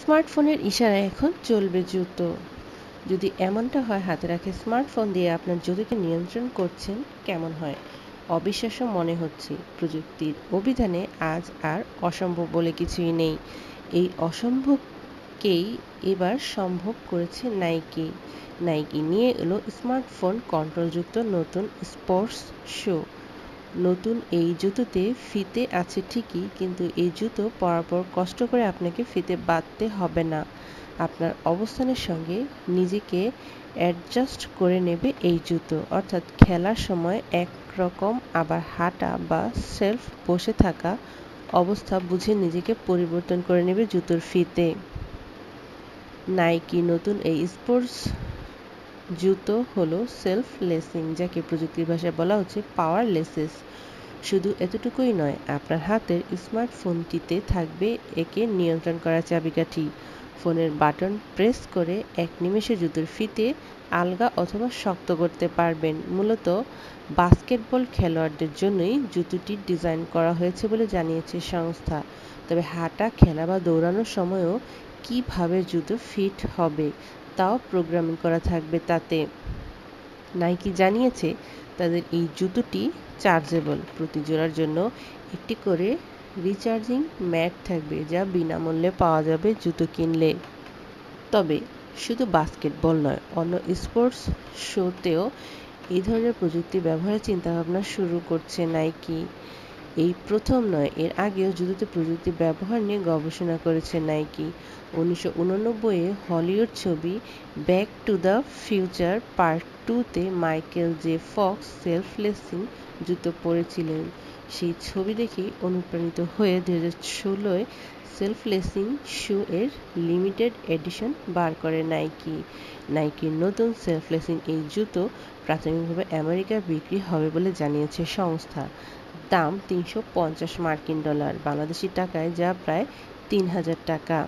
স্মার্টফোনের ইশারায় এখন চলবে জুতো যদি এমনটা হয়, হাতে রাখে স্মার্টফোন দিয়ে আপনার জুতোকে নিয়ন্ত্রণ করছেন কেমন হয়? অবিশ্বাস্য মনে হচ্ছে, প্রযুক্তির অভিধানে আজ আর অসম্ভব বলে কিছুই নেই। এই অসম্ভবকেই এবার সম্ভব করেছে নাইকি। নাইকি নিয়ে এলো স্মার্টফোন কন্ট্রোলযুক্ত নতুন স্পোর্টস শো। নতুন এই জুতোতে ফিতে আছে ঠিকই, কিন্তু এই জুতো পরার পর কষ্ট করে আপনাকে ফিতে বাঁধতে হবে না। আপনার অবস্থানের সঙ্গে নিজেকে অ্যাডজাস্ট করে নেবে এই জুতো। অর্থাৎ খেলার সময় এক রকম আবার হাঁটা বা সেলফ বসে থাকা অবস্থা বুঝে নিজেকে পরিবর্তন করে নেবে জুতোর ফিতে। নাইকি নতুন এই স্পোর্টস জুতো হলো সেলফ লেসিং যাকে প্রযুক্তির ভাষায় বলা হচ্ছে পাওয়ার লেসেস শুধু এতটুকুই নয়, আপনার হাতের স্মার্টফোনটিতে থাকবে একে নিয়ন্ত্রণ করা চাবিকাঠি। ফোনের বাটন প্রেস করে এক নিমেষে জুতোর ফিতে আলগা অথবা শক্ত করতে পারবেন। মূলত বাস্কেটবল খেলোয়াড়দের জন্যই জুতোটি ডিজাইন করা হয়েছে বলে জানিয়েছে সংস্থা। তবে হাঁটা, খেলা বা দৌড়ানোর সময়ও কীভাবে জুতো ফিট হবে তাও প্রোগ্রামিং করা থাকবে তাতে। নাইকি জানিয়েছে, তাদের এই জুতোটি চার্জেবল। প্রতি জোড়ার জন্য একটি করে রিচার্জিং ম্যাট থাকবে যা বিনামূল্যে পাওয়া যাবে জুতো কিনলে। তবে শুধু বাস্কেটবল নয়, অন্য স্পোর্টস শোতেও এই ধরনের প্রযুক্তি ব্যবহারের চিন্তাভাবনা শুরু করছে নাইকি। এই প্রথম নয়, এর আগেও জুতোতে প্রযুক্তি ব্যবহার নিয়ে গবেষণা করেছে নাইকি। উনিশশো উননব্বইয়ে হলিউড ছবি back to the future part টুতে Michael J Fox self lacing জুতো পরেছিলেন সেই ছবি দেখেই অনুপ্রাণিত হয়ে দু হাজার ষোলোয় সেলফলেসিং শু এর লিমিটেড এডিশন বার করে নাইকি। নাইকির নতুন সেলফলেসিং এই জুতো প্রাথমিকভাবে আমেরিকায় বিক্রি হবে বলে জানিয়েছে সংস্থা। দাম তিনশো পঞ্চাশ মার্কিন ডলার বাংলাদেশি টাকায় যা প্রায় তিন হাজার টাকা।